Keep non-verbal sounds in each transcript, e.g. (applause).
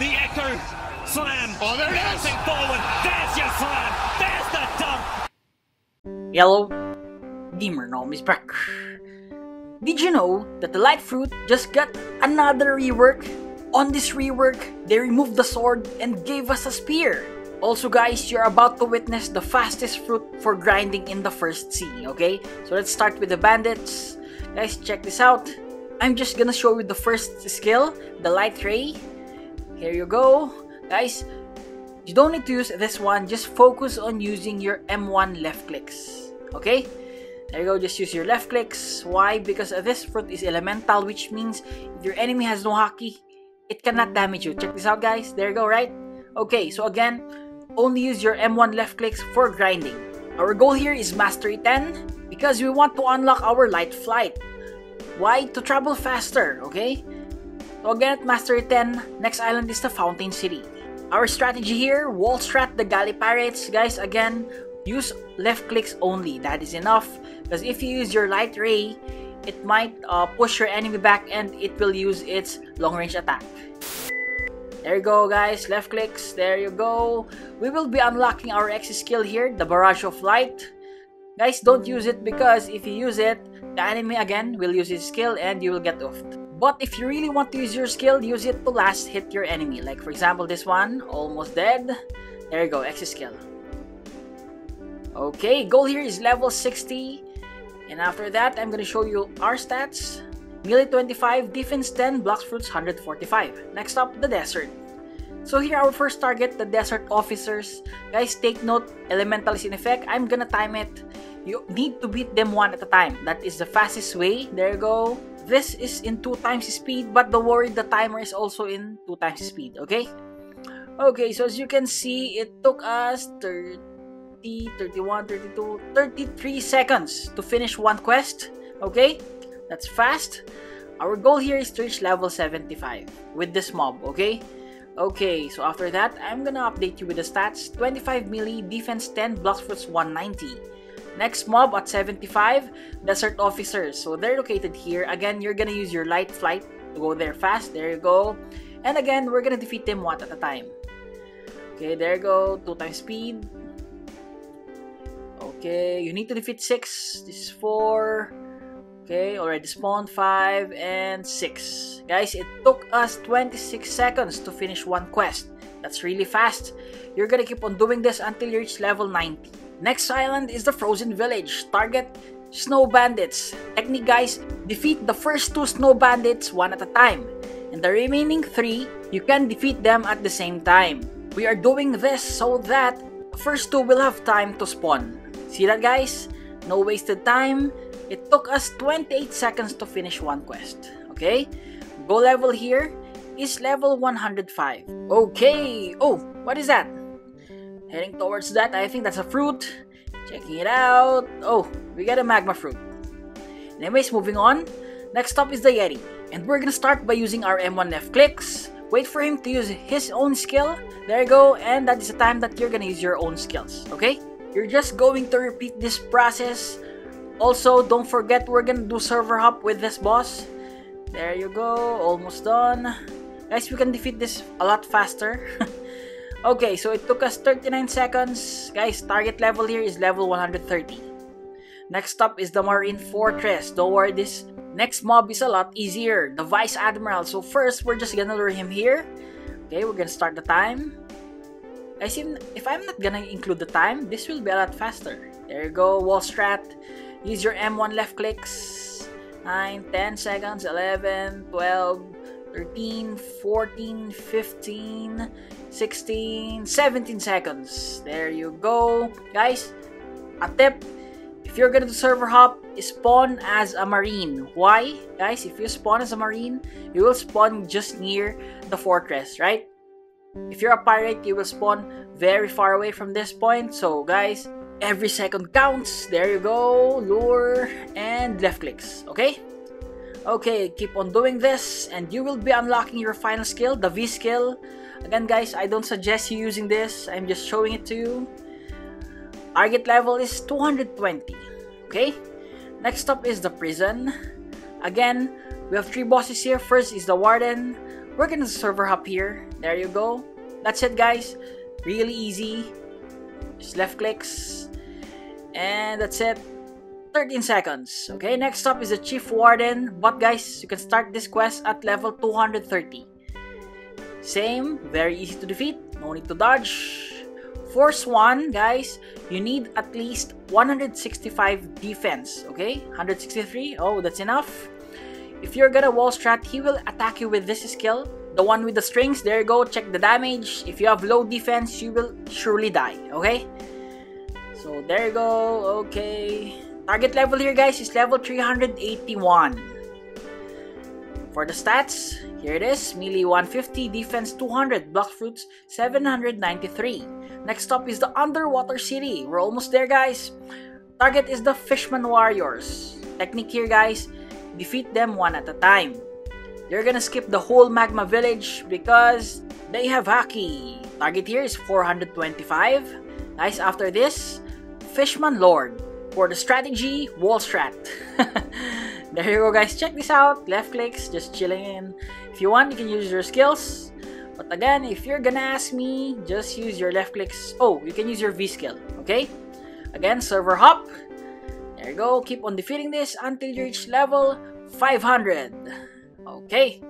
The Echo Slam. Oh, there it is. Bouncing forward. There's your slam. There's the dump. Yellow Gamer Nom is back. Did you know that the Light Fruit just got another rework? On this rework, they removed the sword and gave us a spear. Also guys, you're about to witness the fastest fruit for grinding in the first sea, okay? So let's start with the bandits. Guys, check this out. I'm just gonna show you the first skill, the Light Ray. Here you go. Guys, you don't need to use this one, just focus on using your M1 left clicks. Okay? There you go, just use your left clicks. Why? Because this fruit is elemental, which means if your enemy has no haki, it cannot damage you. Check this out, guys. There you go, right? Okay, so again, only use your M1 left clicks for grinding. Our goal here is Mastery 10 because we want to unlock our Light Flight. Why? To travel faster, okay? Again at Mastery 10, next island is the Fountain City. Our strategy here, wall strat the Galley Pirates. Guys, again, use left clicks only. That is enough. Because if you use your Light Ray, it might uh, push your enemy back and it will use its long range attack. There you go guys, left clicks, there you go. We will be unlocking our X skill here, the Barrage of Light. Guys, don't use it because if you use it, the enemy again will use his skill and you will get oofed. But if you really want to use your skill, use it to last hit your enemy. Like for example, this one, almost dead. There you go, X skill. Okay, goal here is level 60. And after that, I'm gonna show you our stats. Melee 25, defense 10, Blox fruits 145. Next up, the desert. So here our first target, the desert officers. Guys, take note, elemental is in effect. I'm gonna time it. You need to beat them one at a time. That is the fastest way. There you go. This is in 2 times speed, but don't worry, the timer is also in 2 times speed, okay? Okay, so as you can see, it took us 30, 31, 32, 33 seconds to finish one quest, okay? That's fast. Our goal here is to reach level 75 with this mob, okay? Okay, so after that, I'm gonna update you with the stats. 25 melee, defense 10, Blox fruits 190. Next mob at 75, Desert Officers. So they're located here. Again, you're gonna use your light flight to go there fast. There you go. And again, we're gonna defeat them one at a time. Okay, there you go. Two times speed. Okay, you need to defeat six. This is four. Okay, already spawned 5 and 6. Guys, it took us 26 seconds to finish one quest. That's really fast. You're gonna keep on doing this until you reach level 90. Next island is the Frozen Village. Target Snow Bandits. Technique guys, defeat the first two Snow Bandits one at a time. And the remaining three, you can defeat them at the same time. We are doing this so that the first two will have time to spawn. See that guys? No wasted time. It took us 28 seconds to finish one quest. Okay? Go level here is level 105. Okay. Oh, what is that? Heading towards that, I think that's a fruit. Checking it out. Oh, we got a magma fruit. Anyways, moving on. Next up is the Yeti. And we're gonna start by using our M1 left clicks. Wait for him to use his own skill. There you go. And that is the time that you're gonna use your own skills. Okay? You're just going to repeat this process also, don't forget we're gonna do server hop with this boss. There you go, almost done. Guys, we can defeat this a lot faster. (laughs) okay, so it took us 39 seconds. Guys, target level here is level 130. Next up is the Marine Fortress. Don't worry, this next mob is a lot easier. The Vice Admiral. So first, we're just gonna lure him here. Okay, we're gonna start the time. Guys, if I'm not gonna include the time, this will be a lot faster. There you go, wall strat. Use your M1 left clicks. 9, 10 seconds, 11, 12, 13, 14, 15, 16, 17 seconds. There you go. Guys, a tip. If you're gonna do server hop, spawn as a marine. Why? Guys, if you spawn as a marine, you will spawn just near the fortress, right? If you're a pirate, you will spawn very far away from this point. So guys, Every second counts. There you go. Lure and left clicks. Okay? Okay, keep on doing this and you will be unlocking your final skill, the V skill. Again guys, I don't suggest you using this. I'm just showing it to you. Target level is 220. Okay? Next up is the prison. Again, we have three bosses here. First is the warden. we're gonna server hop here. There you go. That's it guys. Really easy. Just left clicks. And that's it. 13 seconds. Okay, next up is the Chief Warden. But guys, you can start this quest at level 230. Same, very easy to defeat. No need to dodge. Force 1, guys, you need at least 165 defense. Okay, 163. Oh, that's enough. If you're gonna wall strat, he will attack you with this skill. The one with the strings, there you go, check the damage. If you have low defense, you will surely die, okay? So there you go, okay. Target level here guys is level 381. For the stats, here it is, melee 150, defense 200, block fruits 793. Next up is the Underwater City. We're almost there guys. Target is the Fishman Warriors. Technique here guys, defeat them one at a time. You're gonna skip the whole Magma Village because they have Haki. Target here is 425. Guys, after this, Fishman Lord. For the strategy, wall strat. (laughs) there you go guys, check this out. Left clicks, just chilling in. If you want, you can use your skills. But again, if you're gonna ask me, just use your left clicks. Oh, you can use your V skill, okay? Again, server hop. There you go. Keep on defeating this until you reach level 500. Okay.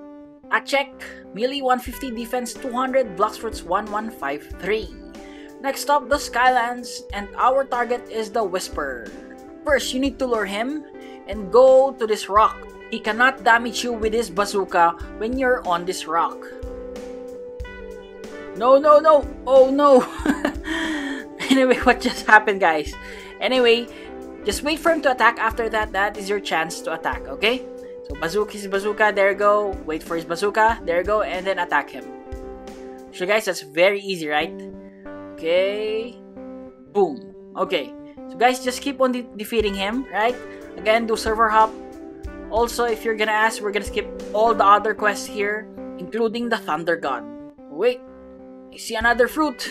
A check. Melee 150, defense 200, Blox fruits 1153. Next up, the Skylands, and our target is the Wysper. First, you need to lure him and go to this rock. He cannot damage you with his bazooka when you're on this rock. No, no, no! Oh no! (laughs) anyway, what just happened, guys? Anyway, just wait for him to attack. After that, that is your chance to attack, okay? So, bazooka his bazooka, there you go. Wait for his bazooka, there you go, and then attack him. So, guys, that's very easy, right? Okay. Boom. Okay. So, guys, just keep on de defeating him, right? Again, do server hop. Also, if you're gonna ask, we're gonna skip all the other quests here, including the Thunder God. Wait, I see another fruit.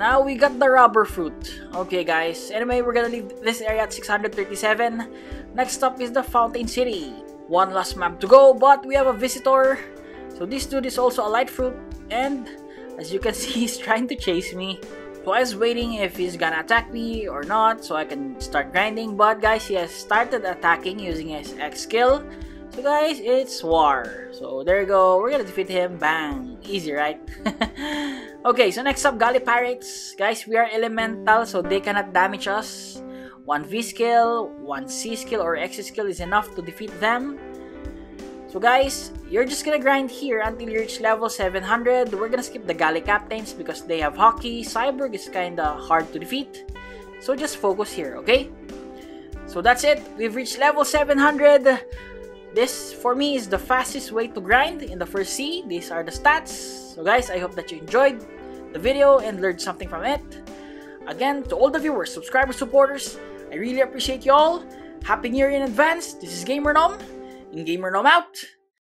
Now we got the rubber fruit. Okay guys, anyway, we're gonna leave this area at 637. Next up is the Fountain City. One last map to go, but we have a visitor. So this dude is also a light fruit, and as you can see, (laughs) he's trying to chase me. So I was waiting if he's gonna attack me or not, so I can start grinding. But guys, he has started attacking using his X skill. So guys, it's war. So there you go. We're gonna defeat him. Bang. Easy, right? (laughs) okay, so next up, Galley Pirates. Guys, we are elemental, so they cannot damage us. One V skill, one C skill, or X skill is enough to defeat them. So guys, you're just gonna grind here until you reach level 700. We're gonna skip the Galley Captains because they have Haki. Cyborg is kinda hard to defeat. So just focus here, okay? So that's it. We've reached level 700. This, for me, is the fastest way to grind in the first sea. These are the stats. So guys, I hope that you enjoyed the video and learned something from it. Again, to all the viewers, subscribers, supporters, I really appreciate you all. Happy New Year in advance. This is Gamer Nom, and Gamer Nom out.